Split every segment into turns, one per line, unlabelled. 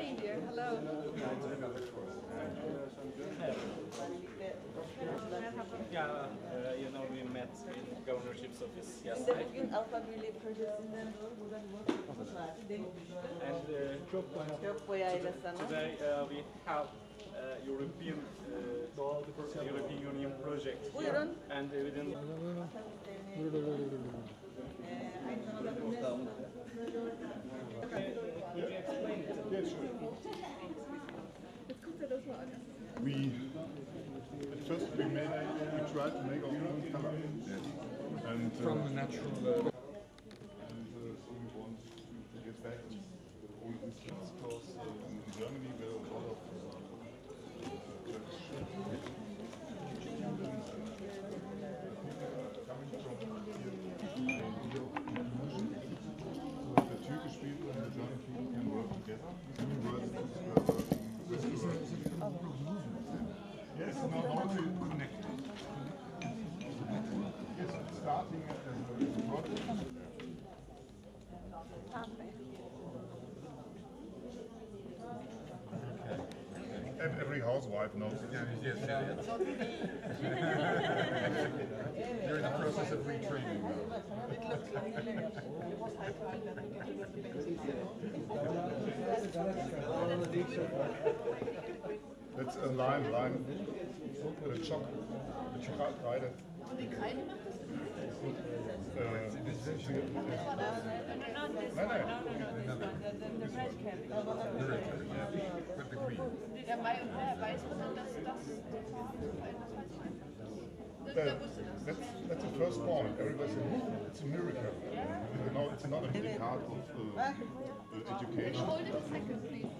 Heidi here. Hello.
Yeah, uh, you know, we met in governorship's office yesterday.
bugün Avrupa Birliği projesinden doğru.
And uh,
Gök boyayla sana.
today uh, we have uh, European uh, European Union project.
Buyurun.
And uh, within
Ee, aynı zamanda
We at first we made we tried to make our own color. And uh,
From the natural.
Now how to connect it. Yes, starting as a project. Ev- Every housewife knows it.
yes, yes. You're in the process of retraining now.
mit a Lime, Lime
oder Choc, mit
Schokolade, beide. Und die Kreide macht das? Nein, nein.
That's, that's the first point. Everybody said, oh, it's a miracle. Yeah. You know, it's not a big part of uh, education.
Hold it a second, please.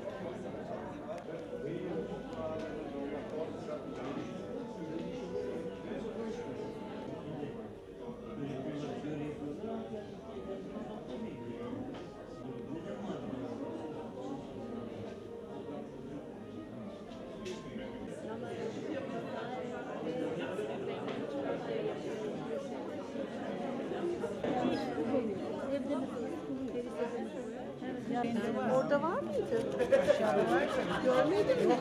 mıydı? Görmedim mi?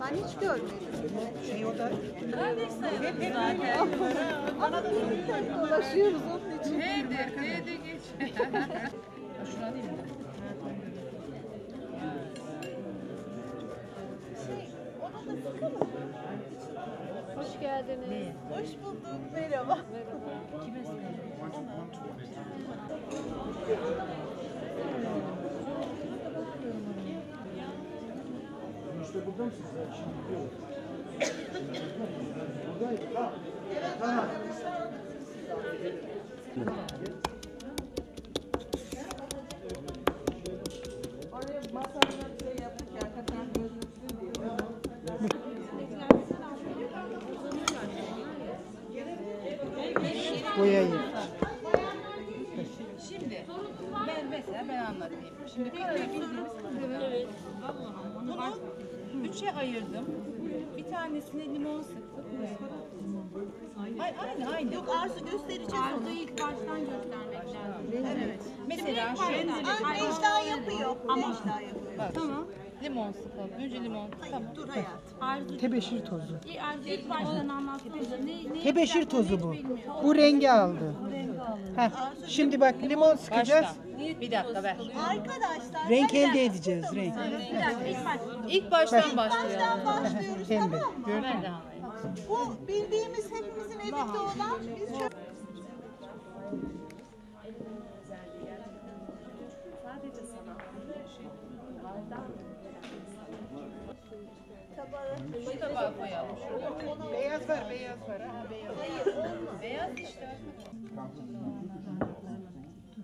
Ben hiç görmedim. Şey o da. Hep hep öyle. Ama dolaşıyoruz geldiniz.
Hoş bulduk. Merhaba. Oraya
Boyayı.
Şimdi ben mesela ben anlatayım. Şimdi kahve bildiğimiz kahve. Bunu üçe ayırdım. Bir tanesine limon sıktım. Ay, aynı aynı. Yok
Arzu göstereceğiz onu.
ilk baştan göstermek lazım. Evet. Mesela şu
Necla yapıyor. Necla yapıyor.
Tamam. Limon sıkalım. Önce limon. Tamam.
Dur hayatım.
Arzu,
Tebeşir tozu.
Arzu ilk baştan. Ne, ne
Tebeşir tozu bu. Bu rengi aldı. Heh. Şimdi bak limon sıkacağız.
Bir dakika ver.
Arkadaşlar.
Renk elde edeceğiz renk.
Bir dakika ilk, baş, ilk baştan başlayalım.
Baştan başlıyoruz
Pembe.
tamam mı?
Gördün
Ver et.
Bu bildiğimiz hepimizin evinde olan biz şöyle
Bu tabağa koyalım.
Beyaz var, beyaz var. Ha, beyaz.
Beyaz işte.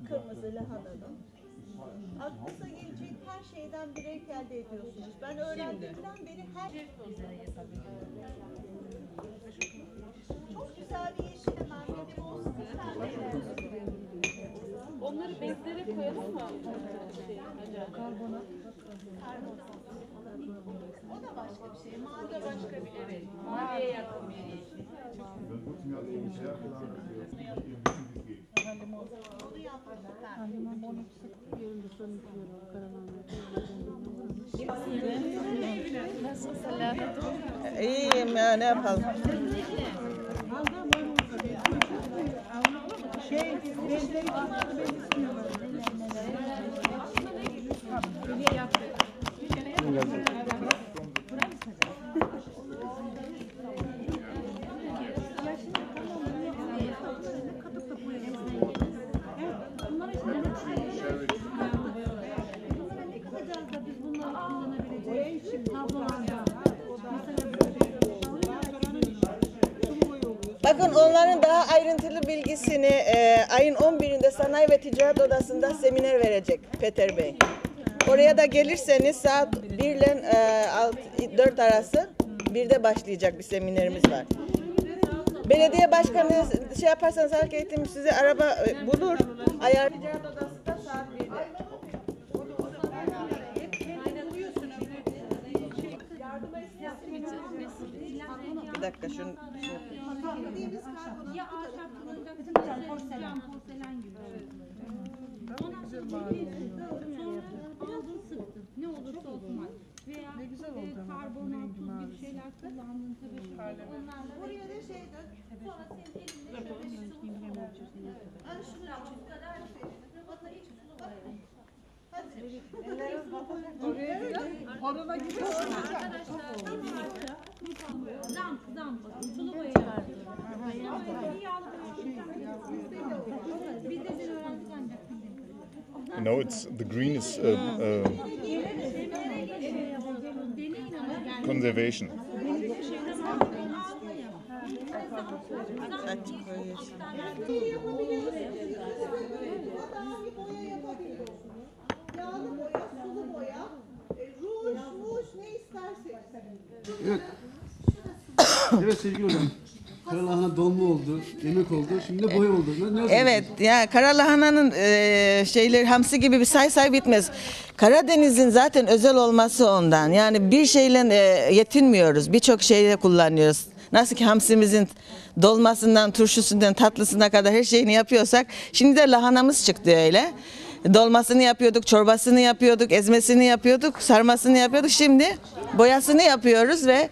kırmızı lahananın aklınıza gelecek her şeyden bir renk elde ediyorsunuz. Ben öğrendiğimden beri her çok güzel bir yeşil hemen bir limon
Renkleri koyalım mı?
O da başka bir şey. Mavi de başka bir evet.
Maviye yakın bir
wir also sehr klar, dass wir
yapalım. Bakın onların daha ayrıntılı bilgisini e, ayın 11'inde Sanayi ve Ticaret Odası'nda seminer verecek Peter Bey. Oraya da gelirseniz saat 1 ile e, 6, 4 arası birde başlayacak bir seminerimiz var. Belediye başkanı şey yaparsanız halk eğitim size araba e, bulur. Ayar Ticaret Odası'nda saat 1'de. Bir dakika şunu şey yapayım.
Ne olursa olsun. var. Veya ne güzel oldu karbonat, tuz gibi şeyler kullandın. Tabii. Onlarla
Buraya da şey dök. Sonra senin elinde şöyle sulu koy. Hani şunu şu kadar şey. Bata iç sulu bak. Hadi.
zam zam. Bakın sulu boya verdi. Biz
No, it's the green is uh, uh, conservation.
Evet. Evet sevgili hocam. Dolma oldu, yemek oldu, şimdi de boya oldu. Ne, ne
Evet ya karalahananın e, şeyleri hamsi gibi bir say say bitmez. Karadeniz'in zaten özel olması ondan. Yani bir şeyle e, yetinmiyoruz. Birçok şeyle kullanıyoruz. Nasıl ki hamsimizin dolmasından, turşusundan, tatlısına kadar her şeyini yapıyorsak şimdi de lahanamız çıktı öyle. Dolmasını yapıyorduk, çorbasını yapıyorduk, ezmesini yapıyorduk, sarmasını yapıyorduk. Şimdi boyasını yapıyoruz ve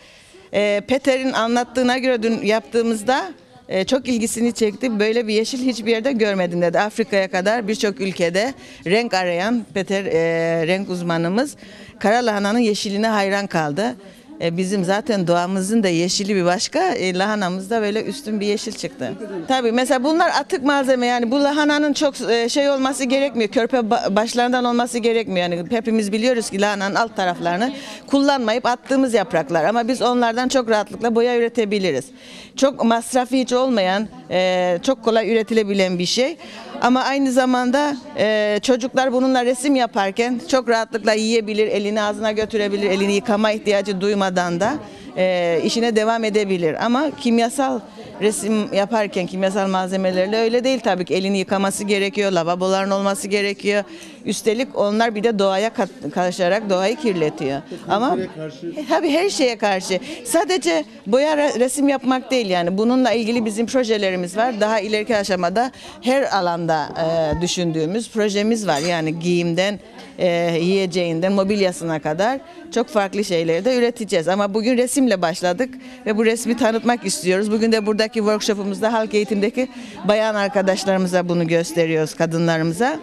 e, Peter'in anlattığına göre dün yaptığımızda e, çok ilgisini çekti. Böyle bir yeşil hiçbir yerde görmedim dedi. Afrika'ya kadar birçok ülkede renk arayan Peter e, renk uzmanımız kara lahananın yeşiline hayran kaldı. E, bizim zaten doğamızın da yeşili bir başka, e, lahanamızda böyle üstün bir yeşil çıktı. Tabii mesela bunlar atık malzeme yani bu lahananın çok e, şey olması gerekmiyor. Körpe ba- başlarından olması gerekmiyor. Yani hepimiz biliyoruz ki lahananın alt taraflarını kullanmayıp attığımız yapraklar ama biz onlardan çok rahatlıkla boya üretebiliriz. Çok masrafı hiç olmayan, çok kolay üretilebilen bir şey. Ama aynı zamanda çocuklar bununla resim yaparken çok rahatlıkla yiyebilir, elini ağzına götürebilir, elini yıkama ihtiyacı duymadan da e, işine devam edebilir. Ama kimyasal resim yaparken kimyasal malzemelerle öyle değil tabii ki. Elini yıkaması gerekiyor, lavaboların olması gerekiyor. Üstelik onlar bir de doğaya kat, karışarak doğayı kirletiyor. Ama tabii her şeye karşı. Sadece boya re- resim yapmak değil yani. Bununla ilgili bizim projelerimiz var. Daha ileriki aşamada her alanda e, düşündüğümüz projemiz var. Yani giyimden, e, yiyeceğinden, mobilyasına kadar çok farklı şeyleri de üreteceğiz. Ama bugün resimle başladık ve bu resmi tanıtmak istiyoruz. Bugün de buradaki workshopumuzda halk eğitimdeki bayan arkadaşlarımıza bunu gösteriyoruz, kadınlarımıza.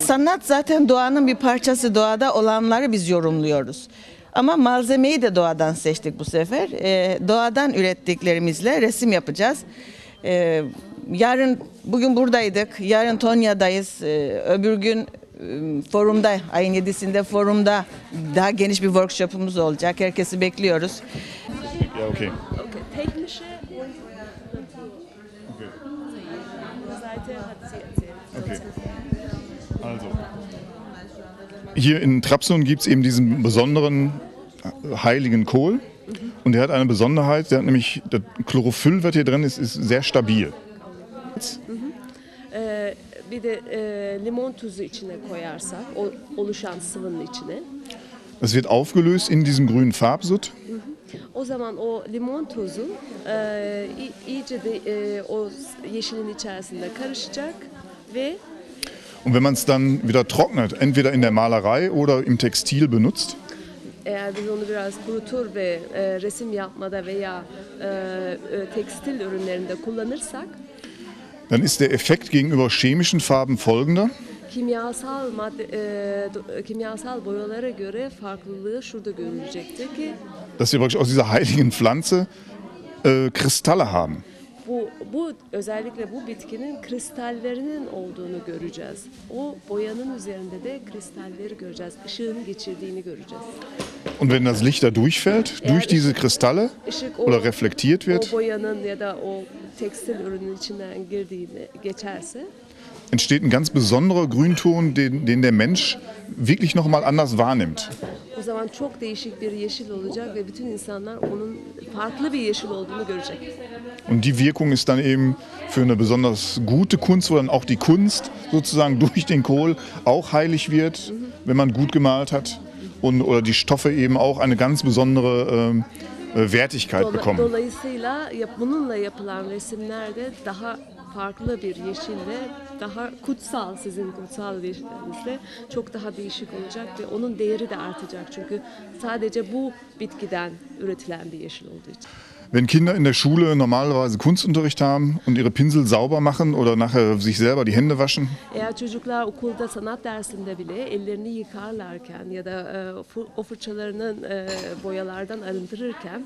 Sanat zaten doğanın bir parçası. Doğada olanları biz yorumluyoruz. Ama malzemeyi de doğadan seçtik bu sefer. Ee, doğadan ürettiklerimizle resim yapacağız. Ee, yarın, bugün buradaydık. Yarın Tonya'dayız. Ee, öbür gün e, forumda, ayın 7'sinde forumda daha geniş bir workshopumuz olacak. Herkesi bekliyoruz.
Ja, okay. Okay. Okay. Also. Hier in Trabzon gibt es eben diesen besonderen heiligen Kohl. Und der hat eine Besonderheit, der hat nämlich, das Chlorophyll, was hier drin ist, ist sehr stabil.
Äh, bir de e, limon tuzu içine koyarsak, o oluşan sıvının içine,
Es wird aufgelöst in diesem grünen Farbsud.
o zaman o limon tuzu e, iyice de e, o yeşilin içerisinde karışacak ve
Und wenn man es dann wieder trocknet, entweder in der Malerei oder im Textil benutzt,
eğer biz onu biraz kurutur ve e, resim yapmada veya e, e, tekstil ürünlerinde kullanırsak
dann ist der Effekt gegenüber chemischen Farben folgender.
kimyasal madde e, do- kimyasal boyalara göre farklılığı şurada görülecektir ki
Dass wir praktisch aus dieser heiligen Pflanze äh, Kristalle haben.
Bu özellikle bu bitkinin kristallerinin olduğunu göreceğiz. O boyanın üzerinde de kristalleri göreceğiz. Işığın geçirdiğini göreceğiz.
Und wenn das Licht da durchfällt, durch diese Kristalle
Işık o,
oder reflektiert
o
wird,
boyanın ya da o tekstil ürünün içinden girdiğini geçerse
entsteht ein ganz besonderer Grünton, den, den der Mensch wirklich nochmal anders wahrnimmt.
o zaman çok değişik bir yeşil olacak ve bütün insanlar onun farklı bir yeşil olduğunu görecek.
Und die Wirkung ist dann eben für eine besonders gute Kunst, wo dann auch die Kunst sozusagen durch den Kohl auch heilig wird, wenn man gut gemalt hat. Und, oder die Stoffe eben auch eine ganz besondere ähm, äh, Wertigkeit bekommen.
Dolayısıyla bununla yapılan resimlerde daha farklı bir yeşille, daha kutsal sizin kutsal yeşilinizde çok daha değişik olacak ve onun değeri de artacak. Çünkü sadece bu bitkiden üretilen bir yeşil olduğu için.
Wenn Kinder in der Schule normalerweise Kunstunterricht haben und ihre Pinsel sauber machen oder nachher sich selber die Hände waschen,
Eğer çocuklar okulda sanat dersinde bile ellerini yıkarlarken ya da e, o fırçalarının e, boyalardan arındırırken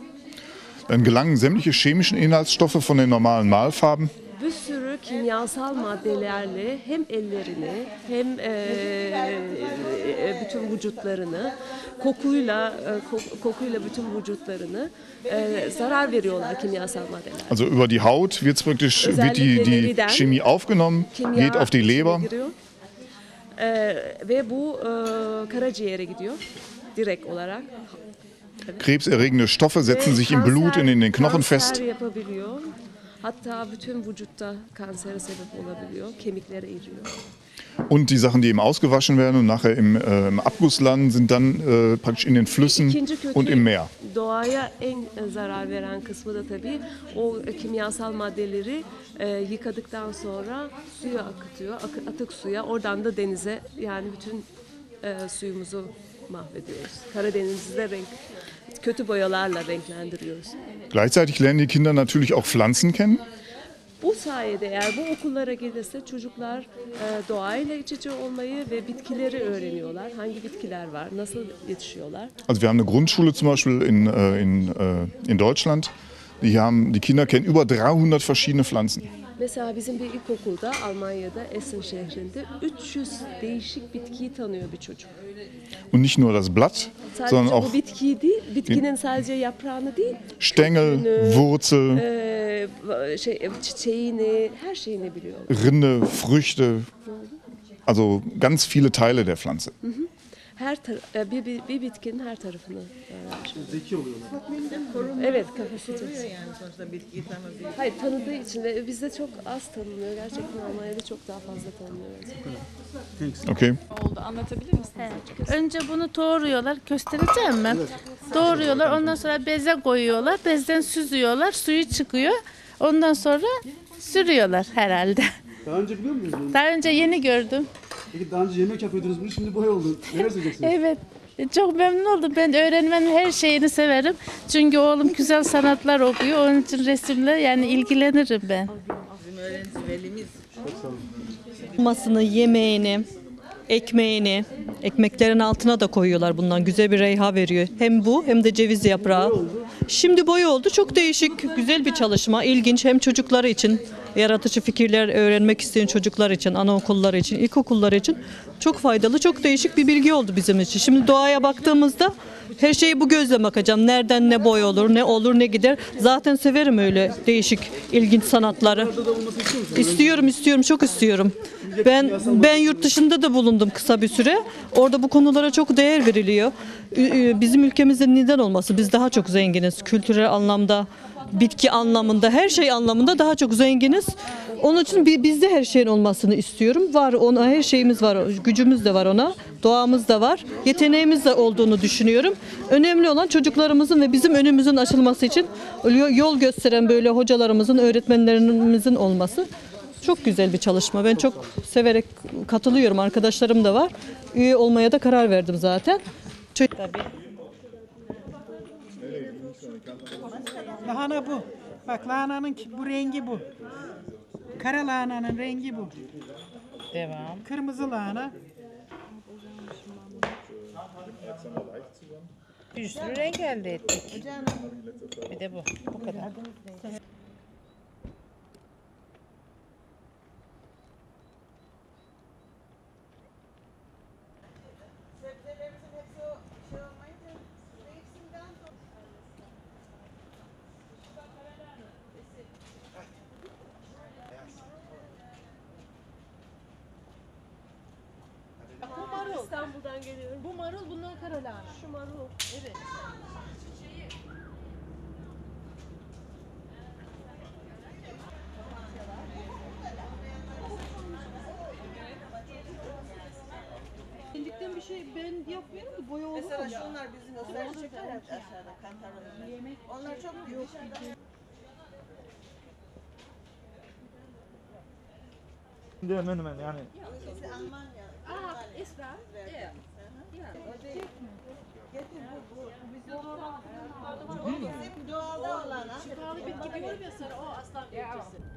dann gelangen sämtliche chemischen Inhaltsstoffe von den normalen Malfarben
bir sürü kimyasal maddelerle hem ellerini hem e, e, bütün vücutlarını kokuyla e, ko- kokuyla bütün vücutlarını e, zarar veriyorlar kimyasal maddeler.
Also über die Haut wird's praktisch, wird die, die Chemie aufgenommen,
Kimya
geht auf die Leber
giriyor. E, ve bu e, karaciğere gidiyor direkt olarak.
Krebserregende Stoffe setzen sich im Blut und in den Knochen fest.
Hatta bütün vücutta kansere sebep olabiliyor. Kemiklere iriyor.
Und die Sachen, die eben ausgewaschen werden und nachher im, äh, im Abguss landen, sind dann äh, praktisch in den Flüssen und im Meer.
doğaya en e, zarar veren kısmı da tabii o e, kimyasal maddeleri e, yıkadıktan sonra suya akıtıyor, akı- atık suya. Oradan da denize yani bütün e, suyumuzu mahvediyoruz. Karadeniz'de renk kötü boyalarla renklendiriyoruz.
Gleichzeitig lernen die Kinder natürlich auch Pflanzen kennen.
Bu sayede eğer bu okullara gelirse çocuklar e, doğayla iç içe olmayı ve bitkileri öğreniyorlar. Hangi bitkiler var, nasıl yetişiyorlar.
Also wir haben eine Grundschule zum Beispiel in, äh, in, äh, in Deutschland. Die, haben, die Kinder kennen über 300 verschiedene Pflanzen.
Mesela bizim bir ilkokulda Almanya'da Essen şehrinde 300 değişik bitkiyi tanıyor bir çocuk.
Und nicht nur das Blatt,
Sadece
sondern auch
bitkiyi değil, bitkinin sadece yaprağını değil,
Stängel, Wurzel,
e, şey, çiçeğini, her şeyini biliyor.
Rinde, Früchte. Also ganz viele Teile der Pflanze.
Her tar- e, bir, bir, bir bitkinin her tarafını öğrenmiş.
Zeki oluyorlar.
Evet, kapasitesi.
Yani sonuçta bitkiyi tanıdığı
Hayır tanıdığı için ve bizde çok az tanınıyor. Gerçekten Almanya'da çok daha fazla tanınıyor.
Okay.
oldu. Anlatabilir misiniz?
Önce bunu doğruyorlar. Göstereceğim ben. Doğruyorlar. Ondan sonra beze koyuyorlar. Bezden süzüyorlar. Suyu çıkıyor. Ondan sonra sürüyorlar herhalde.
Daha önce biliyor muydunuz?
Daha önce yeni gördüm.
Peki daha önce yemek yapıyordunuz bunu şimdi boya oldu. Neler söyleyeceksiniz?
Evet. Çok memnun oldum. Ben öğrenmenin her şeyini severim. Çünkü oğlum güzel sanatlar okuyor. Onun için resimle yani ilgilenirim ben.
Bizim öğrenci velimiz
Masını, yemeğini, ekmeğini, ekmeklerin altına da koyuyorlar bundan. Güzel bir reyha veriyor. Hem bu hem de ceviz yaprağı. Şimdi boy oldu. Çok değişik, güzel bir çalışma. İlginç hem çocukları için, yaratıcı fikirler öğrenmek isteyen çocuklar için, anaokulları için, ilkokulları için çok faydalı, çok değişik bir bilgi oldu bizim için. Şimdi doğaya baktığımızda her şeyi bu gözle bakacağım. Nereden ne boy olur, ne olur, ne gider. Zaten severim öyle değişik, ilginç sanatları. İstiyorum, istiyorum, çok istiyorum. Ben ben yurt dışında da bulundum kısa bir süre. Orada bu konulara çok değer veriliyor. Bizim ülkemizde neden olması? Biz daha çok zenginiz. Kültürel anlamda bitki anlamında, her şey anlamında daha çok zenginiz. Onun için bi- bizde her şeyin olmasını istiyorum. Var ona her şeyimiz var, gücümüz de var ona, doğamız da var, yeteneğimiz de olduğunu düşünüyorum. Önemli olan çocuklarımızın ve bizim önümüzün açılması için yol gösteren böyle hocalarımızın, öğretmenlerimizin olması. Çok güzel bir çalışma. Ben çok severek katılıyorum. Arkadaşlarım da var. Üye olmaya da karar verdim zaten. Çok...
Lahana bu. Bak lahananın ki- bu rengi bu. Kara lahananın rengi bu.
Devam.
Kırmızı lahana.
Bir sürü renk elde ettik. Bir de bu. Bu kadar.
Sebzelerimizin hepsi o şey olmayınca mevsimden sonra.
Bu marul. İstanbul'dan geliyorum. Bu marul, bunlar karalahana. Şu marul. Evet.
Bildikten bir şey ben yapmıyorum ki boya olur
Mesela şunlar bizim özel çıkar ya aşağıda kantaronlar. Onlar çok büyük.
Şimdi hemen hemen yani
Bizi Almanya. Bu bu. Bizim bizim doğalda olan.
Pahalı bitki diyorum ya sana, o aslan bitkisi.